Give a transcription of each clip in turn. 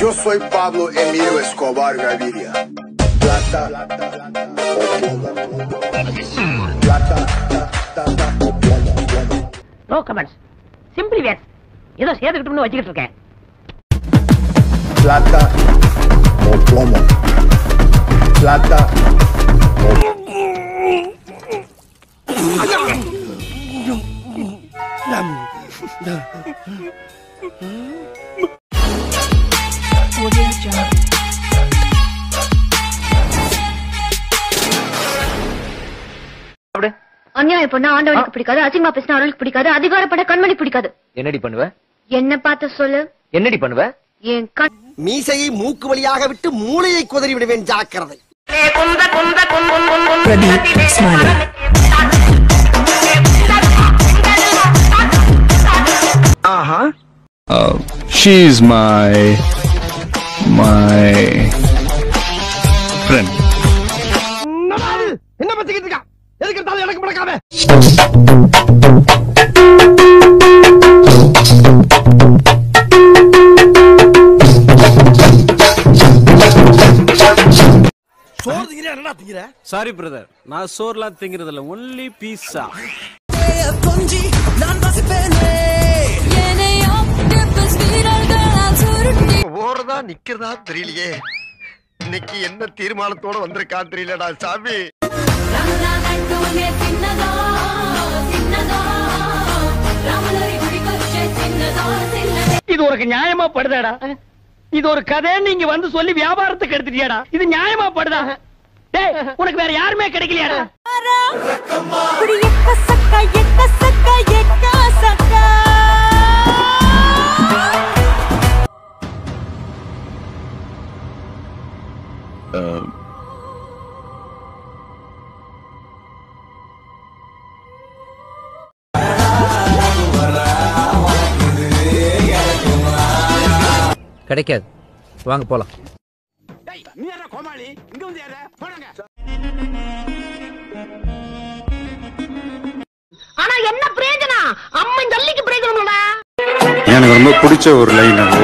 Yo soy Pablo Emilio Escobar Gaviria. Plata o plomo. Plata o plomo. No comments simply ways ஏதோ சேர்த்துக்கிட்டோம்னு வச்சுக்கிட்டு இருக்கேன் Plata o plomo. Plata o அநியாயம் பண்ணா ஆண்டவனுக்கு பிடிக்காது அசிங்கமா பேசினா அவனுக்கு பிடிக்காது அதிகாரப்பட கண்மணி பிடிக்காது என்னடி பண்ணுவ என்ன பார்த்து சொல்லு என்னடி பண்ணுவ என் கண் மீசையை மூக்கு வழியாக விட்டு மூளையை குதறி விடுவேன் ஜாக்கிரதை she's my my sorry brother நான் சோர்லாம் திங்கிறது இல்ல ஒன்லி பீஸா ஓடுறதா நிக்கிறதா தெரியலையே. இன்னைக்கு என்ன தீர்மானத்தோட வந்திருக்கா தெரியலடா சாமி. இது உனக்கு நியாயமா படுதாடா? இது ஒரு கதை நீங்க வந்து சொல்லி வியாபாரத்துக்கு எடுத்துட்டியாடா? இது நியாயமா படுதா? டேய் உனக்கு வேற யாருமே கிடைக்கலையாடா? கிடைக்காது. வாங்க போலாம். நீ என்ன கோமாளி? இங்க வந்து யார போடுங்க ஆனா என்ன பிரயோஜனம்? அம்மன் ஜல்லிக்கு பிரயோஜனம்டா எனக்கு ரொம்ப பிடிச்ச ஒரு லைன் அது.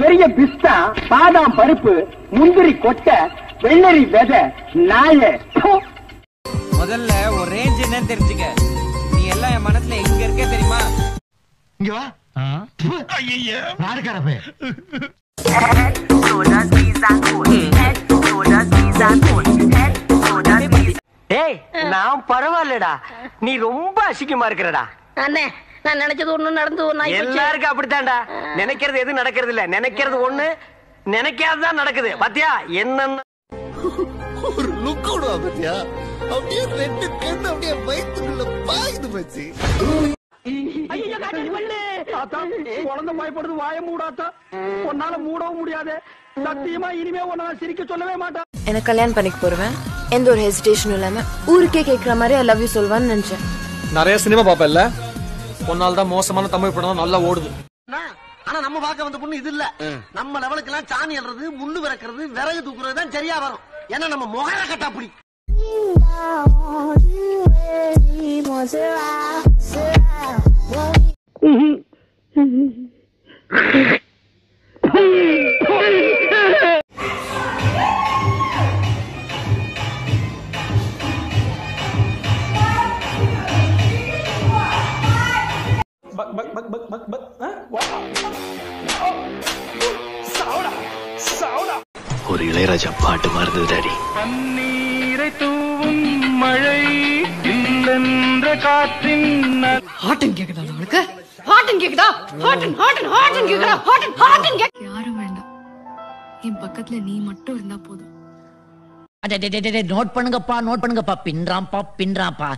பெரிய பிஸ்தா பாதாம் பருப்பு முந்திரி கொட்டை வெள்ளரி விதை நாய. முதல்ல ஒரு ரேஞ்ச் என்னன்னு தெரிஞ்சுக்க. இங்க வா. ஐயா டேய் நான் பரவாயில்லடா. நீ ரொம்ப அசிங்கமா இருக்கிறடா. அண்ணே நான் நினைச்சது ஒண்ணு நடந்து ஒண்ணு எல்லாருக்கும் அப்படித்தான்டா. நினைக்கிறது எது நடக்கிறது இல்ல நினைக்கிறது ஒண்ணு நினைக்காததான் நடக்குது. பாத்தியா? என்னன்னு ஒரு லுக் விடுவா பத்தியா? அப்படியே ரெண்டு கண்ணு அப்படியே வயிற்றுக்குள்ள பாயுது பச்சி. குழந்தை பயப்படுது வாய மூடாத்தா. உன்னால மூடவும் முடியாது. சத்தியமா இனிமே உன்னை சிரிக்க சொல்லவே மாட்டேன். எனக்கு கல்யாணம் பண்ணிக்க போறவன் எந்த ஒரு ஹெசிடேஷனும் இல்லாம ஊருக்கே கேக்குற மாதிரி ஐ லவ் யூ சொல்வான்னு நினைச்சேன். நிறைய சினிமா பாப்பேல்ல பொன்னால தான் மோசமான தமிழ் படம் நல்லா ஓடுது. ஆனா நம்ம பார்க்க வந்த பொண்ணு இது இல்ல. நம்ம லெவலுக்கு எல்லாம் சாணி அல்றது முள்ளு விறக்கிறது விறகு தூக்குறது தான் சரியா வரும். ஏன்னா நம்ம முகர கட்டா அப்படி ஒரு இளையராஜா பாட்டு மாதிரி டாடி நீரை தூவும் மழை இல்லென்ற காற்றின் ஹாட்டன் கேக்குதா உங்களுக்கு ஹாட்டன் கேக்குதா? ஹாட்டன் ஹாட்டன் ஹாட்டன் கேக்குதா? ஹாட்டன் ஹாட்டன் கேக்கு யாரும் வேண்டாம். என் பக்கத்துல நீ மட்டும் இருந்தா போதும். நோட் பண்ணுங்கப்பா நோட் பண்ணுங்கப்பா. பின்றாம்பா பின்றாம்பா